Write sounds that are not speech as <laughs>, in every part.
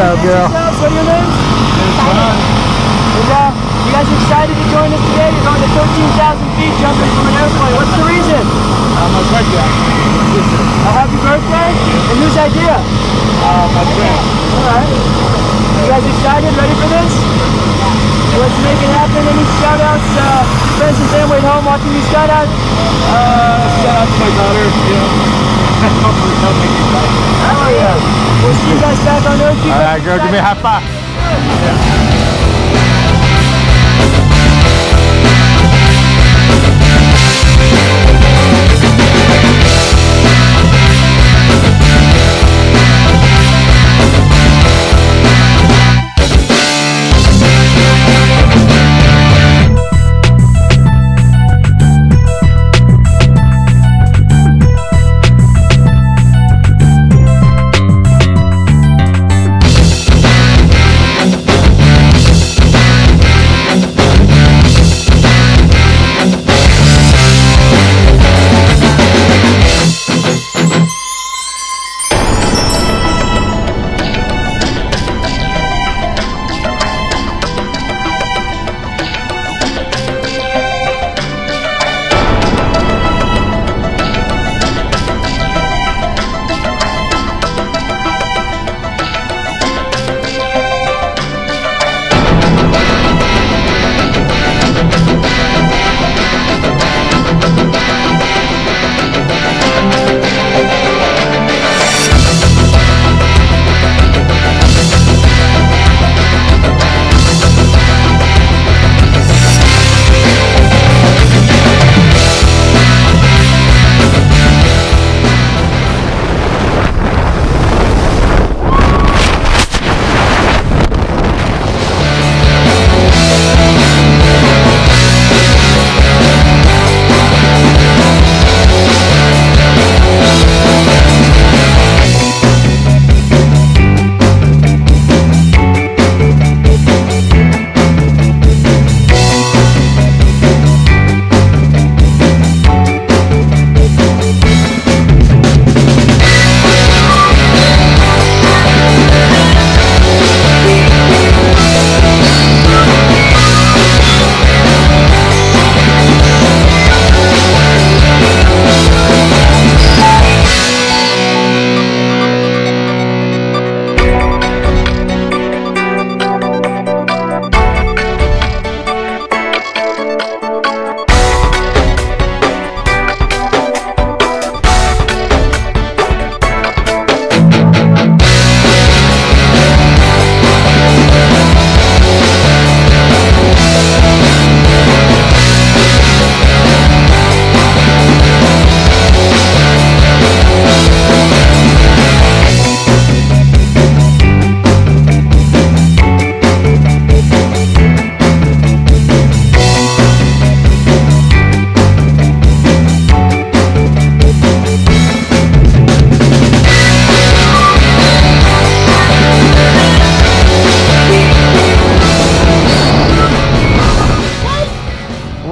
up, girl? What are your names? And, uh, you guys excited to join us today? You're going to 13,000 feet jumping from an airplane. What's the reason? Uh, my birthday. A happy birthday? And whose idea? Uh, my friend. Alright. You guys excited? Ready for this? Let's make it happen. Any shout outs, uh, friends and family at home watching you shout out? Uh, shout out to my daughter. You <laughs> know, hopefully she'll make it back. Oh yeah. We'll see you guys back on Earth. All right, girl, give me a high five.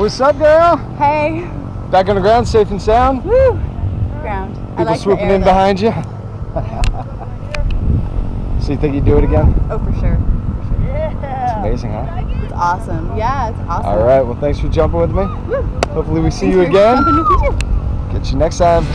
What's up, girl? Hey. Back on the ground, safe and sound. Woo. Ground. I People like swooping in though. behind you. <laughs> so you think you'd do it again? Oh, for sure. For sure. Yeah. It's amazing, huh? It's awesome. Yeah, it's awesome. All right. Well, thanks for jumping with me. Hopefully, we see Thanks you again. jumping with you too. Catch you next time.